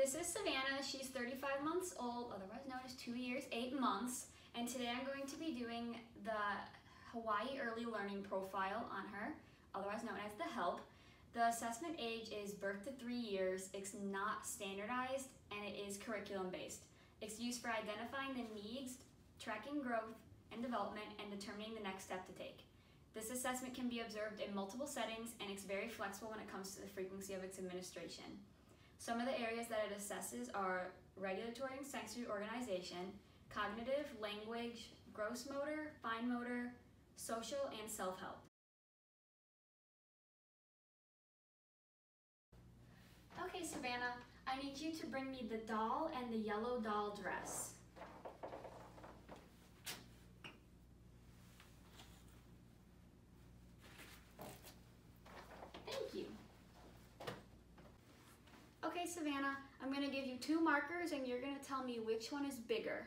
This is Savannah. She's 35 months old, otherwise known as two years, eight months. And today I'm going to be doing the Hawaii Early Learning Profile on her, otherwise known as the HELP. The assessment age is birth to three years. It's not standardized and it is curriculum based. It's used for identifying the needs, tracking growth and development, and determining the next step to take. This assessment can be observed in multiple settings and it's very flexible when it comes to the frequency of its administration. Some of the areas that it assesses are regulatory and sensory organization, cognitive, language, gross motor, fine motor, social, and self-help. Okay, Savannah, I need you to bring me the doll and the yellow doll dress. Okay, Savannah, I'm gonna give you two markers and you're gonna tell me which one is bigger.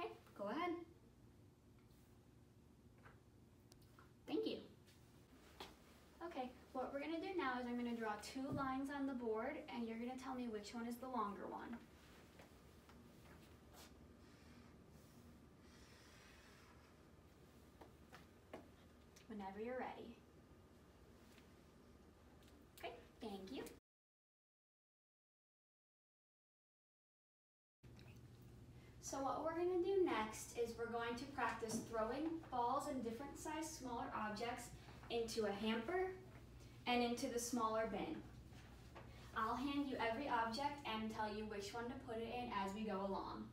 Okay, go ahead. Thank you. Okay, what we're gonna do now is I'm gonna draw two lines on the board and you're gonna tell me which one is the longer one. Whenever you're ready. Thank you. So what we're going to do next is we're going to practice throwing balls and different size smaller objects into a hamper and into the smaller bin. I'll hand you every object and tell you which one to put it in as we go along.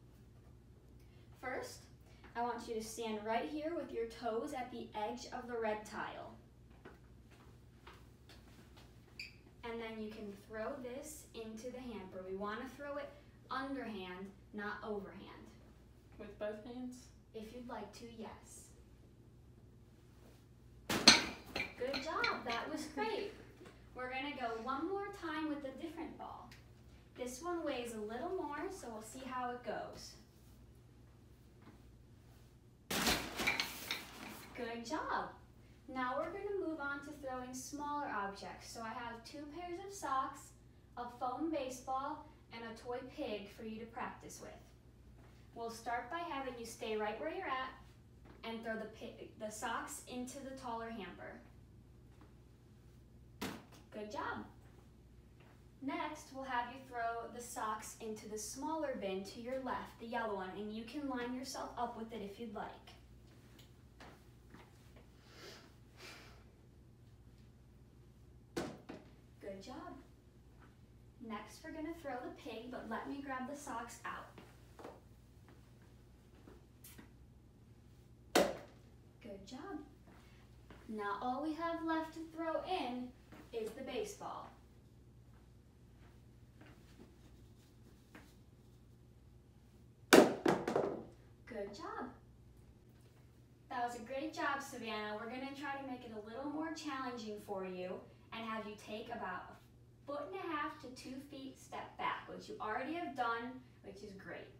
First, I want you to stand right here with your toes at the edge of the red tile. and then you can throw this into the hamper. We want to throw it underhand, not overhand. With both hands? If you'd like to, yes. Good job, that was great. We're gonna go one more time with a different ball. This one weighs a little more, so we'll see how it goes. Good job. Now we're to move on to throwing smaller objects. So I have two pairs of socks, a foam baseball, and a toy pig for you to practice with. We'll start by having you stay right where you're at and throw the, the socks into the taller hamper. Good job. Next, we'll have you throw the socks into the smaller bin to your left, the yellow one, and you can line yourself up with it if you'd like. Good job. Next, we're gonna throw the pig, but let me grab the socks out. Good job. Now all we have left to throw in is the baseball. Good job. That was a great job, Savannah. We're gonna try to make it a little more challenging for you and have you take about a foot and a half to two feet step back, which you already have done, which is great.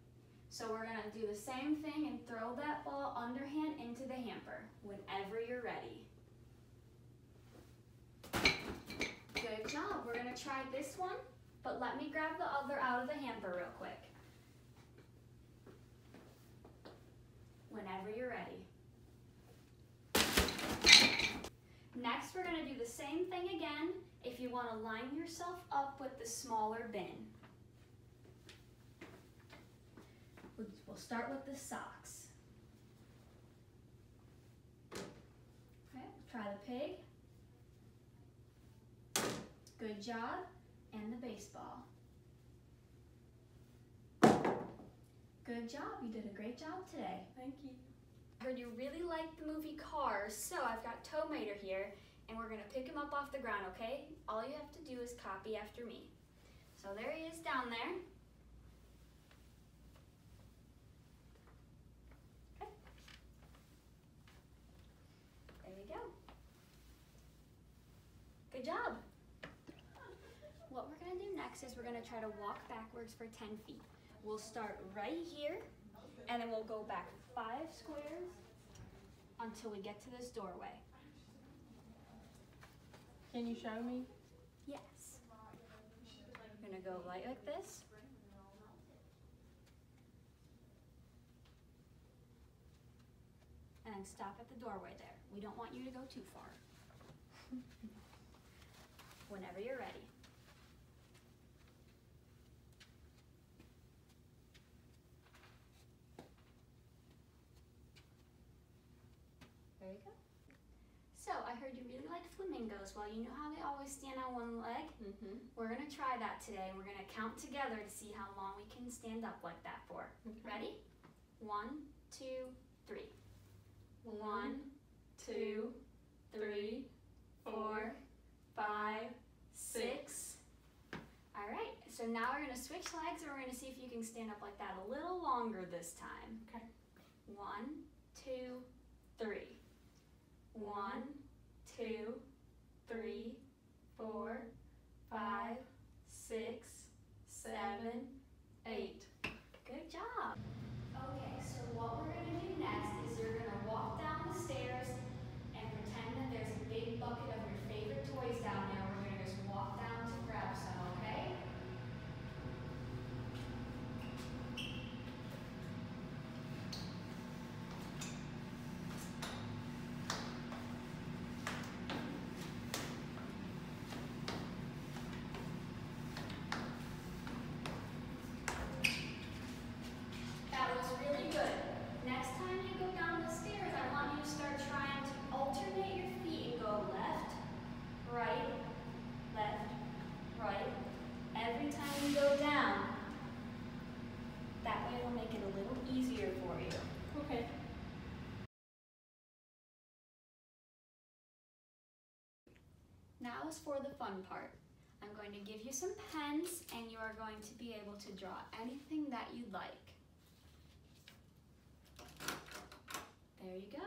So we're gonna do the same thing and throw that ball underhand into the hamper whenever you're ready. Good job. We're gonna try this one, but let me grab the other out of the hamper real quick. Whenever you're ready. Next, we're gonna do the same thing again if you wanna line yourself up with the smaller bin. We'll start with the socks. Okay, try the pig. Good job. And the baseball. Good job, you did a great job today. Thank you. I heard you really liked the movie Cars, so I've got Tow Mater here, and we're gonna pick him up off the ground, okay? All you have to do is copy after me. So there he is down there. Okay. There we go. Good job. What we're gonna do next is we're gonna try to walk backwards for 10 feet. We'll start right here, and then we'll go back five squares until we get to this doorway. Can you show me? Yes. We're gonna go light like this. And stop at the doorway there. We don't want you to go too far. Whenever you're ready. There you go. So I heard you really like flamingos. Well, you know how they always stand on one leg? Mm-hmm. We're gonna try that today. We're gonna count together to see how long we can stand up like that for. Ready? One, two, three. One, two, three, four, five, six. All right, so now we're gonna switch legs and we're gonna see if you can stand up like that a little longer this time. Okay. One, two, three. One, two, three, four, five, six, seven, eight. Good job. Okay, so what we're gonna do next is you're gonna walk down the stairs and pretend that there's a big bucket of your favorite toys down there. We're gonna just walk down to grab some, okay? That was really good. Next time you go down the stairs, I want you to start trying to alternate your feet and go left, right, left, right. Every time you go down. That way it'll make it a little easier for you. Okay. Now is for the fun part. I'm going to give you some pens and you are going to be able to draw anything that you'd like. There you go.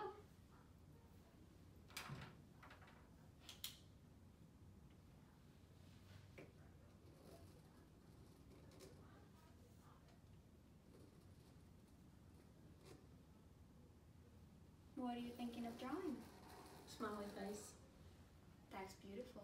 What are you thinking of drawing? Smiley face. That's beautiful.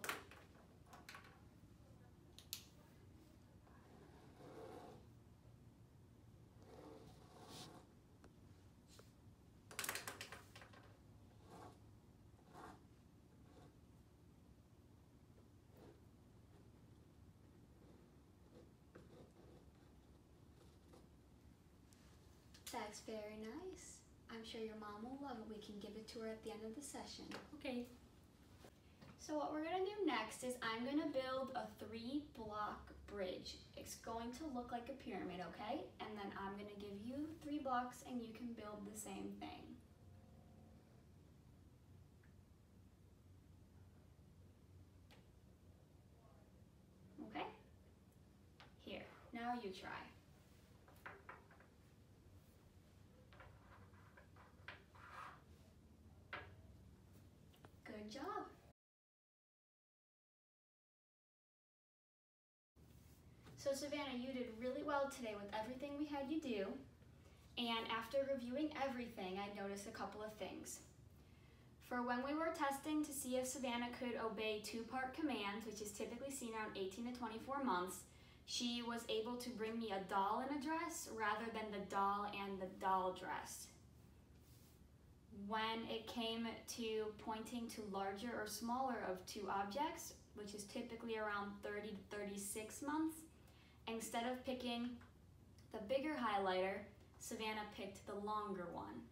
That's very nice. I'm sure your mom will love it. We can give it to her at the end of the session. Okay. So what we're gonna do next is I'm gonna build a three block bridge. It's going to look like a pyramid, okay? And then I'm gonna give you three blocks and you can build the same thing. Okay? Here, now you try. Good job. So Savannah, you did really well today with everything we had you do. And after reviewing everything, I noticed a couple of things. For when we were testing to see if Savannah could obey two-part commands, which is typically seen around 18 to 24 months, she was able to bring me a doll in a dress rather than the doll and the doll dress. When it came to pointing to larger or smaller of two objects, which is typically around 30 to 36 months, instead of picking the bigger highlighter, Savannah picked the longer one.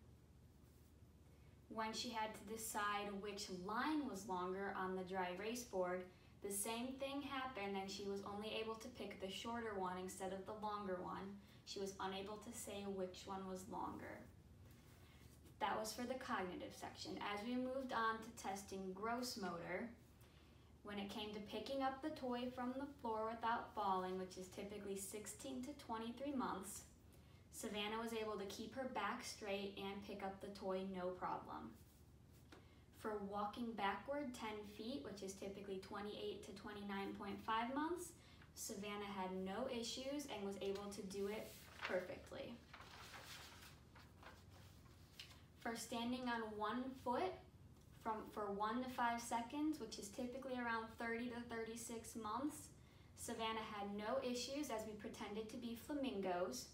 When she had to decide which line was longer on the dry erase board, the same thing happened and she was only able to pick the shorter one instead of the longer one. She was unable to say which one was longer. That was for the cognitive section. As we moved on to testing gross motor, when it came to picking up the toy from the floor without falling, which is typically 16 to 23 months, Savannah was able to keep her back straight and pick up the toy no problem. For walking backward 10 feet, which is typically 28 to 29.5 months, Savannah had no issues and was able to do it perfectly. For standing on one foot from for one to five seconds, which is typically around 30 to 36 months. Savannah had no issues as we pretended to be flamingos.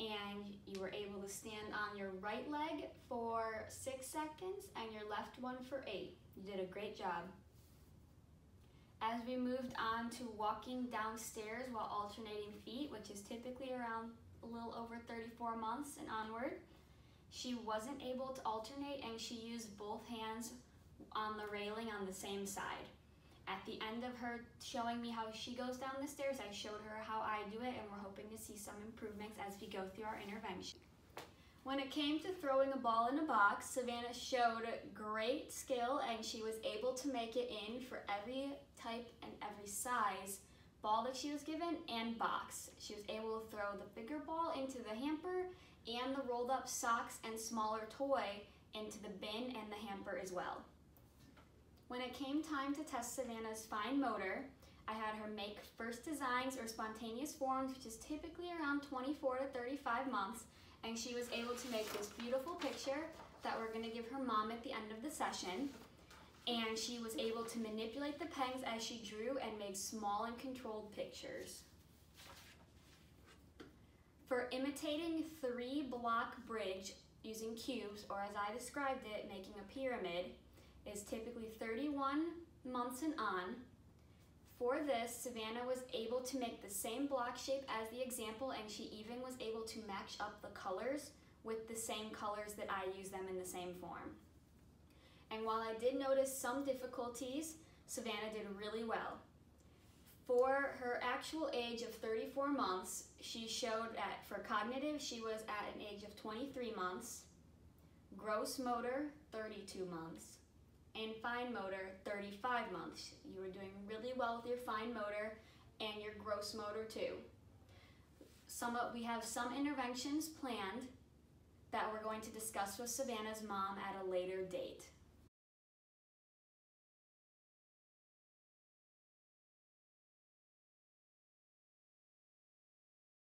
And you were able to stand on your right leg for six seconds and your left one for eight. You did a great job. As we moved on to walking downstairs while alternating feet, which is typically around a little over 34 months and onward, she wasn't able to alternate and she used both hands on the railing on the same side. At the end of her showing me how she goes down the stairs, I showed her how I do it and we're hoping to see some improvements as we go through our intervention. When it came to throwing a ball in a box, Savannah showed great skill and she was able to make it in for every type and every size ball that she was given and box. She was able to throw the bigger ball into the hamper and the rolled up socks and smaller toy into the bin and the hamper as well. When it came time to test Savannah's fine motor, I had her make first designs or spontaneous forms, which is typically around 24 to 35 months, and she was able to make this beautiful picture that we're going to give her mom at the end of the session. And she was able to manipulate the pens as she drew and made small and controlled pictures. For imitating three block bridge using cubes, or as I described it, making a pyramid, is typically 31 months and on. For this, Savannah was able to make the same block shape as the example and she even was able to match up the colors with the same colors that I use them in the same form. And while I did notice some difficulties, Savannah did really well. For her actual age of 34 months, she showed at, for cognitive, she was at an age of 23 months, gross motor, 32 months, and fine motor, 35 months. You were doing really well with your fine motor and your gross motor too. Some we have some interventions planned that we're going to discuss with Savannah's mom at a later date.